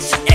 It's